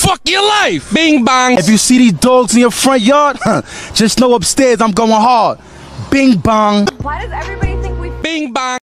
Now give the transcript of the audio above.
fuck your life. Bing bang. If you see these dogs in your front yard, just know upstairs I'm going hard. Bing bong. Why does everybody think we Bing bang.